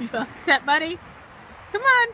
You all set, buddy? Come on.